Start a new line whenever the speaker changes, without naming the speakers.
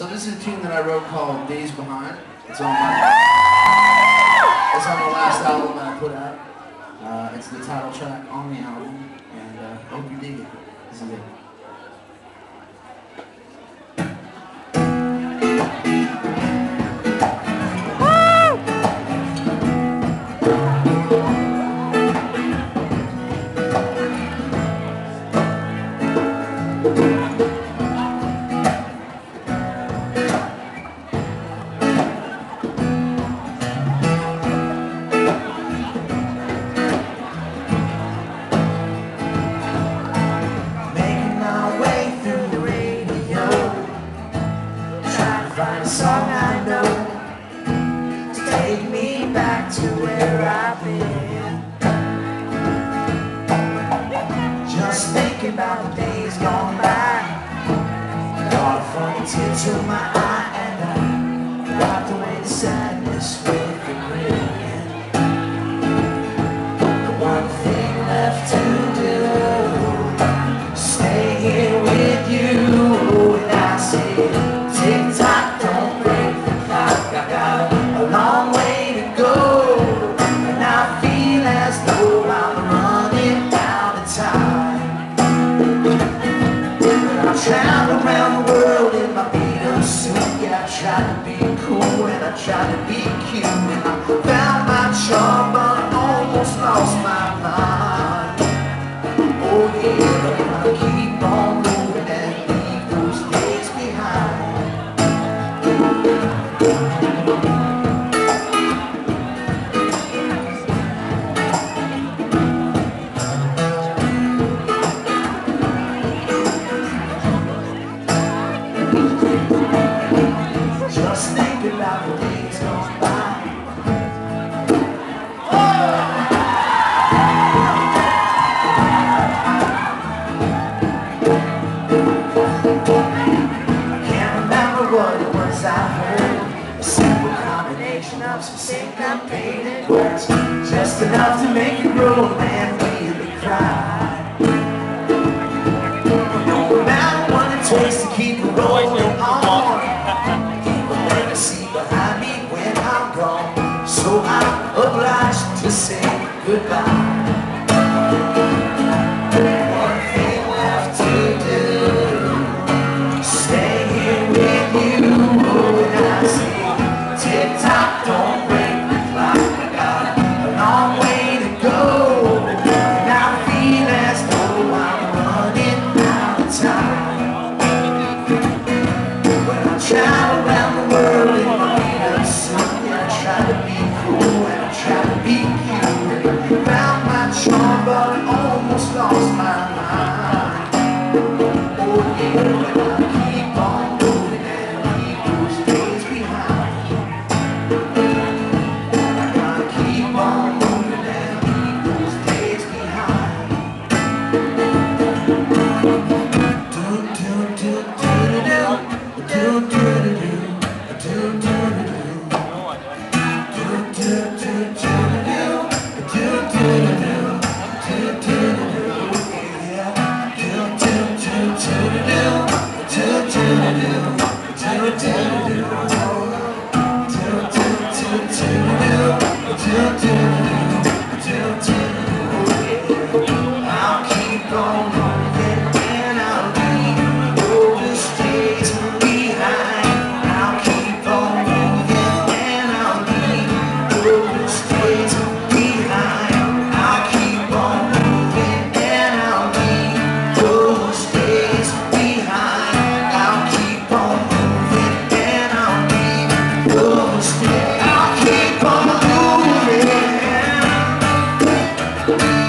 So this is a tune that I wrote called Days Behind. It's on my, it's on the last album that I put out. Uh, it's the title track on the album, and I uh, hope you dig it. This is it.
Thank you. find a song I know to take me back to where I've been. Just thinking about the days gone by, got a funny tear to my eye, and I wiped away the sadness with a grin. The one thing left to do, stay here with you, and I say. I try to be cute. enough to sink I'm painted words Just enough to make you roll and feel the cry No matter what it takes to keep it rolling on Oh